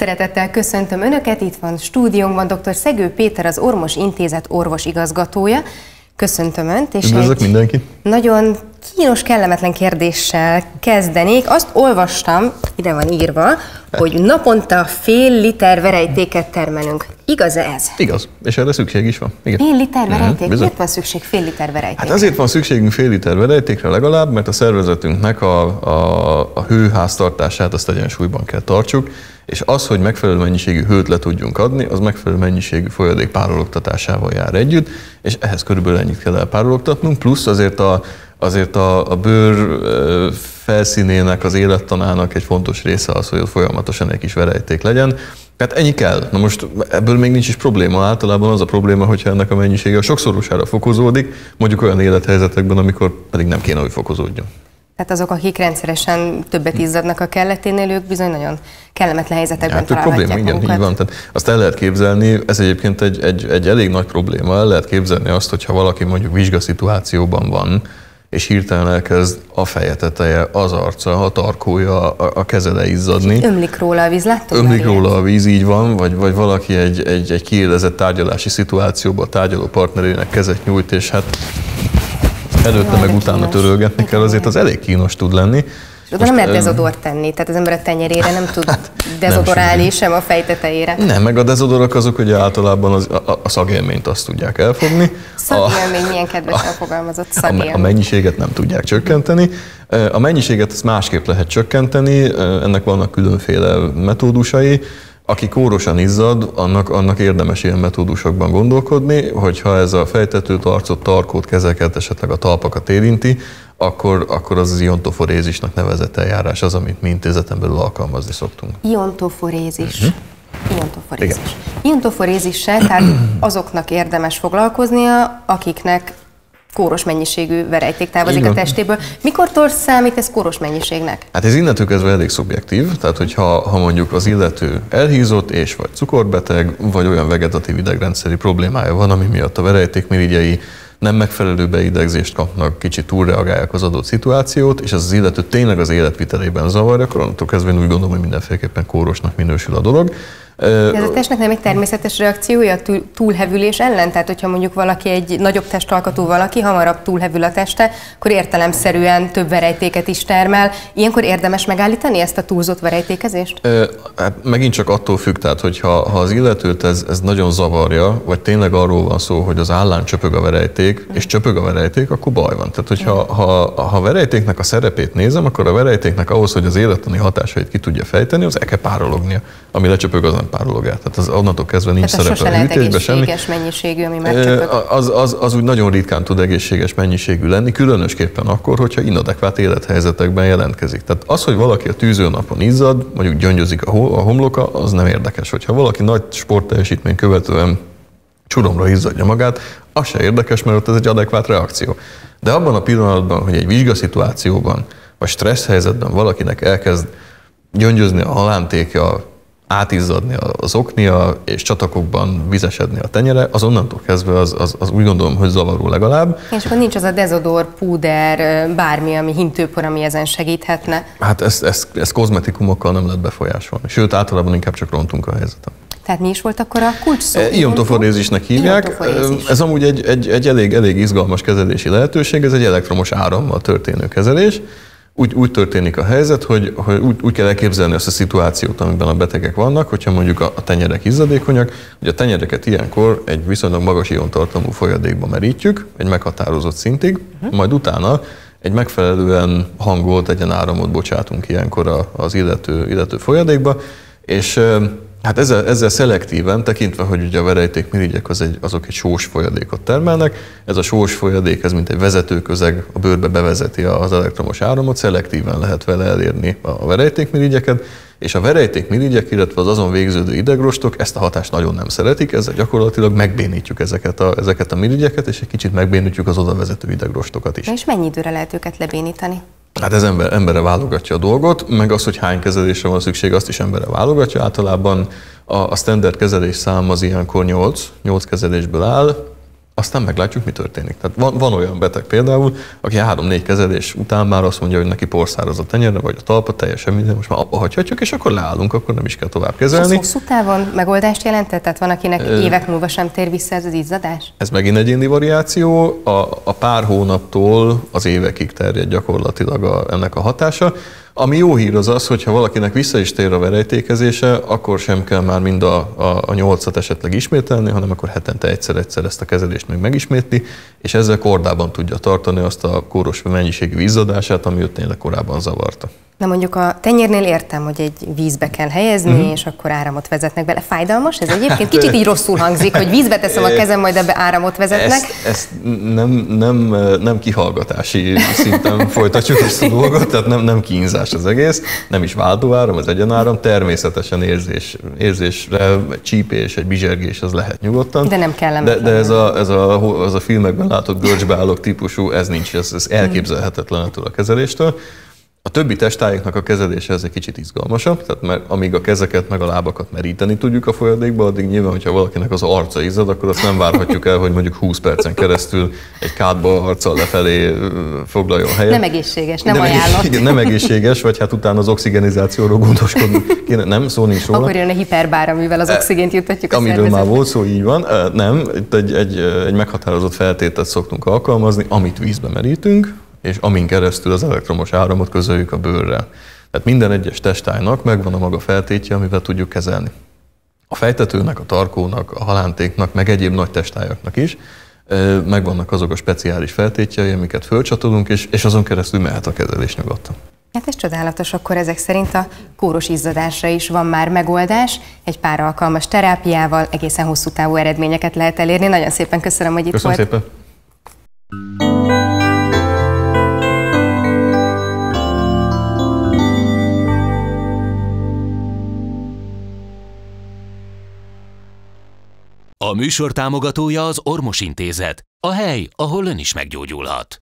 Szeretettel köszöntöm Önöket, itt van stúdiónkban dr. Szegő Péter, az Ormos Intézet orvos igazgatója. Köszöntöm Önt, és Üdvözlök mindenkit. nagyon kínos, kellemetlen kérdéssel kezdenék. Azt olvastam, ide van írva, hogy naponta fél liter verejtéket termelünk. Igaz-e ez? Igaz, és erre szükség is van. Igen. Fél liter mhm, verejték? Mm, Miért van szükség fél liter verejtékre? Hát azért van szükségünk fél liter verejtékre legalább, mert a szervezetünknek a, a, a hőháztartását azt egyensúlyban kell tartsuk, és az, hogy megfelelő mennyiségű hőt le tudjunk adni, az megfelelő mennyiségű folyadék párologtatásával jár együtt, és ehhez körülbelül ennyit kell elpárologtatnunk, plusz azért a, azért a, a bőr felszínének, az élettanának egy fontos része az, hogy ott folyamatosan egy kis verejték legyen. Tehát ennyi kell. Na most ebből még nincs is probléma. Általában az a probléma, hogyha ennek a mennyisége a sokszorosára fokozódik, mondjuk olyan élethelyzetekben, amikor pedig nem kéne, hogy fokozódjon. Tehát azok, akik rendszeresen többet izzadnak a kelleténél, ők bizony nagyon kellemetlen helyzetekben hát, találhatják probléma, igen, így van. Tehát azt el lehet képzelni, ez egyébként egy, egy, egy elég nagy probléma, el lehet képzelni azt, hogyha valaki mondjuk vizsgaszituációban van, és hirtelen elkezd a feje teteje, az arca, a tarkója, a, a kezede izzadni. Ömlik róla a víz, látod? Ömlik róla a víz, így van, vagy, vagy valaki egy, egy, egy kiélezett tárgyalási szituációban a tárgyaló partnerének kezet nyújt, és hát előtte meg utána kínos. törölgetni kell, azért az elég kínos tud lenni. És oda nem lehet dezodort tenni, tehát az ember a tenyerére nem tud hát, dezodorálni nem sem a fejtetejére. Nem, meg a dezodorok azok ugye általában az, a, a szagélményt azt tudják elfogni. Szagélmény, milyen kedvesen fogalmazott szagélmény. A, a mennyiséget nem tudják csökkenteni. A mennyiséget ezt másképp lehet csökkenteni, ennek vannak különféle metódusai aki kórosan izzad, annak, annak érdemes ilyen metódusokban gondolkodni, hogyha ez a fejtetőt, arcot, tarkót, kezeket, esetleg a talpakat érinti, akkor, akkor az az iontoforézisnak nevezett eljárás az, amit mi intézeten belül alkalmazni szoktunk. Iontoforézis. Uh-huh. Iontoforézis. Iontoforézissel, tehát azoknak érdemes foglalkoznia, akiknek kóros mennyiségű verejték távozik a testéből. Mikortól számít ez kóros mennyiségnek? Hát ez innentől kezdve elég szubjektív, tehát hogyha ha mondjuk az illető elhízott és vagy cukorbeteg, vagy olyan vegetatív idegrendszeri problémája van, ami miatt a verejtékmirigyei nem megfelelő beidegzést kapnak, kicsit túlreagálják az adott szituációt, és ez az illető tényleg az életvitelében zavarja, akkor onnantól kezdve én úgy gondolom, hogy mindenféleképpen kórosnak minősül a dolog. Ez a testnek nem egy természetes reakciója a túlhevülés ellen? Tehát, hogyha mondjuk valaki egy nagyobb testalkatú valaki, hamarabb túlhevül a teste, akkor értelemszerűen több verejtéket is termel. Ilyenkor érdemes megállítani ezt a túlzott verejtékezést? hát megint csak attól függ, tehát hogyha ha az illetőt ez, ez nagyon zavarja, vagy tényleg arról van szó, hogy az állán csöpög a verejték, és csöpög a verejték, akkor baj van. Tehát, hogyha ha, ha a verejtéknek a szerepét nézem, akkor a verejtéknek ahhoz, hogy az élettani hatásait ki tudja fejteni, az el kell párolognia. Ami lecsöpög, az nem párologát. Tehát az onnantól kezdve nincs Tehát szerepe a hűtésben semmi. mennyiségű, ami az, az, az úgy nagyon ritkán tud egészséges mennyiségű lenni, különösképpen akkor, hogyha inadekvát élethelyzetekben jelentkezik. Tehát az, hogy valaki a tűzőnapon izzad, mondjuk gyöngyözik a homloka, az nem érdekes. Hogyha valaki nagy sportteljesítmény követően csuromra izzadja magát, az se érdekes, mert ott ez egy adekvát reakció. De abban a pillanatban, hogy egy vizsgaszituációban, vagy stressz helyzetben valakinek elkezd gyöngyözni a halántékja, átizzadni az oknia, és csatakokban vizesedni a tenyere, az onnantól kezdve az, az, az úgy gondolom, hogy zavaró legalább. És akkor nincs az a dezodor, púder, bármi, ami hintőpor, ami ezen segíthetne? Hát ezt, ezt, ezt kozmetikumokkal nem lehet befolyásolni. Sőt, általában inkább csak rontunk a helyzetem. Tehát mi is volt akkor a kulcs szó? Iontoforézisnek hívják. Iontoforézis. Ez amúgy egy, egy, egy elég, elég izgalmas kezelési lehetőség, ez egy elektromos árammal történő kezelés úgy, úgy történik a helyzet, hogy, hogy úgy, úgy kell elképzelni azt a szituációt, amiben a betegek vannak, hogyha mondjuk a, a tenyerek izzadékonyak, hogy a tenyereket ilyenkor egy viszonylag magas iontartalmú folyadékba merítjük, egy meghatározott szintig, uh-huh. majd utána egy megfelelően hangolt egyen áramot bocsátunk ilyenkor az illető, illető folyadékba, és Hát ezzel, ezzel szelektíven, tekintve, hogy ugye a verejtékmirigyek az egy, azok egy sós folyadékot termelnek, ez a sós folyadék, ez mint egy vezetőközeg a bőrbe bevezeti az elektromos áramot, szelektíven lehet vele elérni a verejtékmirigyeket, és a verejtékmirigyek, illetve az azon végződő idegrostok ezt a hatást nagyon nem szeretik, ezzel gyakorlatilag megbénítjuk ezeket a, ezeket a mirigyeket, és egy kicsit megbénítjuk az oda vezető idegrostokat is. És mennyi időre lehet őket lebénítani? Hát ez ember, emberre válogatja a dolgot, meg az, hogy hány kezelésre van szükség, azt is emberre válogatja. Általában a, a standard kezelés szám az ilyenkor 8, 8 kezelésből áll, aztán meglátjuk, mi történik. Tehát van, van olyan beteg például, aki három-négy kezelés után már azt mondja, hogy neki porszároz a tenyere, vagy a talpa, teljesen minden, most már abba hagyhatjuk, és akkor leállunk, akkor nem is kell tovább kezelni. És ez hosszú távon megoldást jelentett? Tehát van, akinek Ö... évek múlva sem tér vissza ez az izzadás? Ez megint egyéni variáció. A, a pár hónaptól az évekig terjed gyakorlatilag a, ennek a hatása. Ami jó hír az az, hogy ha valakinek vissza is tér a verejtékezése, akkor sem kell már mind a, a, a nyolcat esetleg ismételni, hanem akkor hetente egyszer-egyszer ezt a kezelést még megismétli, és ezzel kordában tudja tartani azt a kóros mennyiségű izzadását, ami őt tényleg korábban zavarta. Na mondjuk a tenyérnél értem, hogy egy vízbe kell helyezni, uh-huh. és akkor áramot vezetnek bele. Fájdalmas ez egyébként? Hát, Kicsit így rosszul hangzik, hogy vízbe teszem a kezem, majd ebbe áramot vezetnek. Ezt, ezt nem, nem, nem kihallgatási szinten folytatjuk ezt a dolgot, tehát nem, nem kínzás az egész, nem is váltóáram, az egyenáram, természetesen érzés, érzésre, egy csípés, egy bizsergés, az lehet nyugodtan. De nem kell De, de ez, a, ez, a, ez a filmekben látott görcsbeállók típusú, ez nincs, ez, ez elképzelhetetlen ettől a kezeléstől. A többi testájéknak a kezelése ez egy kicsit izgalmasabb, tehát mert amíg a kezeket meg a lábakat meríteni tudjuk a folyadékba, addig nyilván, hogyha valakinek az arca izzad, akkor azt nem várhatjuk el, hogy mondjuk 20 percen keresztül egy kádba arccal lefelé foglaljon helyet. Nem egészséges, nem, nem ajánlott. Igen, nem egészséges, vagy hát utána az oxigenizációról gondoskodni kéne. Nem, szó nincs róla. Akkor jön a hiperbár, amivel az e, oxigént juttatjuk a Amiről már volt szó, így van. Nem, itt egy, egy, egy meghatározott feltételt szoktunk alkalmazni, amit vízbe merítünk, és amin keresztül az elektromos áramot közöljük a bőrrel. Tehát minden egyes testálynak megvan a maga feltétje, amivel tudjuk kezelni. A fejtetőnek, a tarkónak, a halántéknak, meg egyéb nagy testályoknak is megvannak azok a speciális feltétjei, amiket fölcsatolunk, és, és azon keresztül mehet a kezelés nyugodtan. Hát ez csodálatos, akkor ezek szerint a kóros izzadásra is van már megoldás. Egy pár alkalmas terápiával egészen hosszú távú eredményeket lehet elérni. Nagyon szépen köszönöm, hogy itt Köszönöm volt. szépen. Műsor támogatója az Ormos Intézet, a hely, ahol ön is meggyógyulhat.